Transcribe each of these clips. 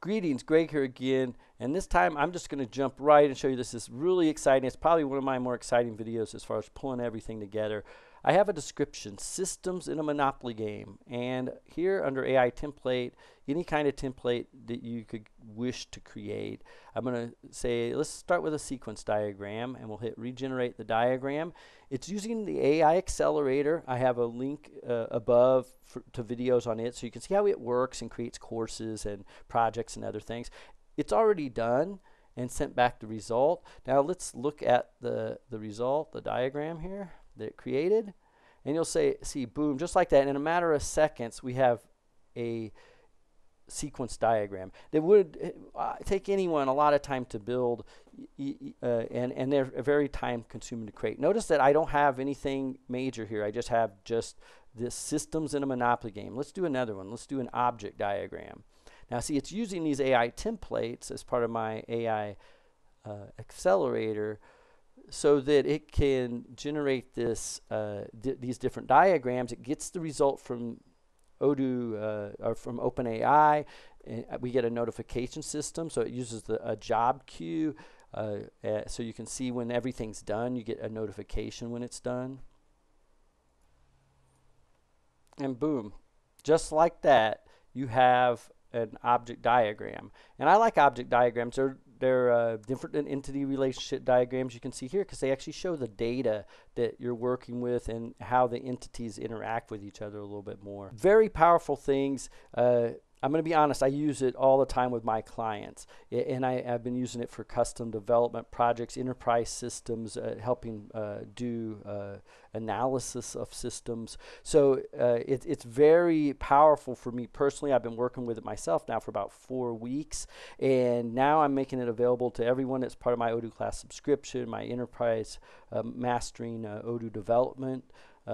Greetings, Greg here again, and this time I'm just going to jump right and show you this is really exciting. It's probably one of my more exciting videos as far as pulling everything together. I have a description, systems in a Monopoly game, and here under AI template, any kind of template that you could wish to create. I'm going to say, let's start with a sequence diagram, and we'll hit regenerate the diagram. It's using the AI accelerator. I have a link uh, above to videos on it so you can see how it works and creates courses and projects and other things. It's already done and sent back the result. Now let's look at the, the result, the diagram here that it created. And you'll say, see, boom, just like that. In a matter of seconds, we have a sequence diagram that would uh, take anyone a lot of time to build uh, and, and they're very time consuming to create. Notice that I don't have anything major here. I just have just the systems in a Monopoly game. Let's do another one. Let's do an object diagram. Now see, it's using these AI templates as part of my AI uh, accelerator so that it can generate this uh, these different diagrams. It gets the result from Odoo uh, or from OpenAI. we get a notification system, so it uses the, a job queue. Uh, so you can see when everything's done, you get a notification when it's done. And boom, just like that, you have an object diagram. And I like object diagrams. They're, they're uh, different entity relationship diagrams you can see here because they actually show the data that you're working with and how the entities interact with each other a little bit more. Very powerful things. Uh, I'm going to be honest, I use it all the time with my clients. and I, have been using it for custom development projects, enterprise systems, uh, helping uh, do uh, analysis of systems. So uh, it, it's very powerful for me personally. I've been working with it myself now for about four weeks. And now I'm making it available to everyone that's part of my Odoo class subscription, my enterprise uh, mastering uh, Odoo development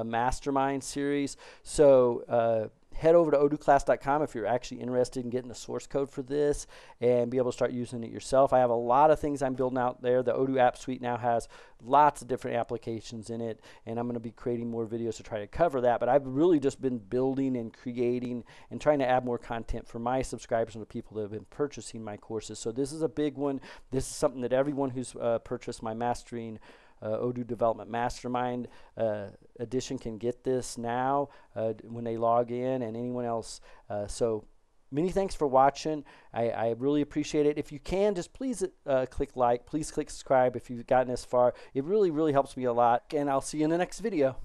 mastermind series. So head over to odooclass.com if you're actually interested in getting the source code for this and be able to start using it yourself. I have a lot of things I'm building out there. The Odoo app suite now has lots of different applications in it, and I'm going to be creating more videos to try to cover that. But I've really just been building and creating and trying to add more content for my subscribers and the people that have been purchasing my courses. So this is a big one. This is something that everyone who's uh, purchased my mastering uh, Odoo Development Mastermind uh, edition can get this now uh, when they log in and anyone else. Uh, so many thanks for watching. I, I, really appreciate it. If you can, just please uh, click like. Please click subscribe if you've gotten this far. It really, really helps me a lot. And I'll see you in the next video.